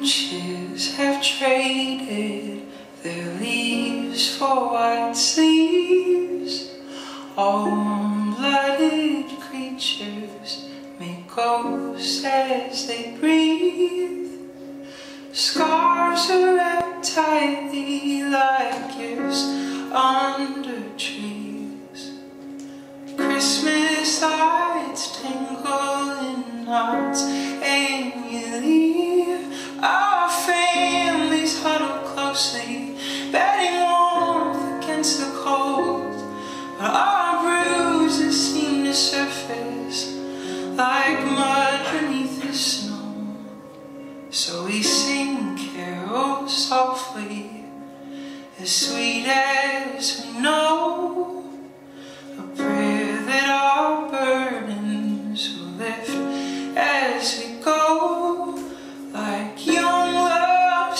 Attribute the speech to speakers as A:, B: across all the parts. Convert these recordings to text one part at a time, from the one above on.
A: Branches have traded their leaves for white sleeves. All blooded creatures make ghosts as they breathe. Scars are wrapped tightly like gifts under trees. Christmas lights tingle in leave. Our families huddle closely, betting warmth against the cold. But our bruises seem to surface like mud beneath the snow. So we sing carols softly, as sweet as we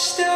A: still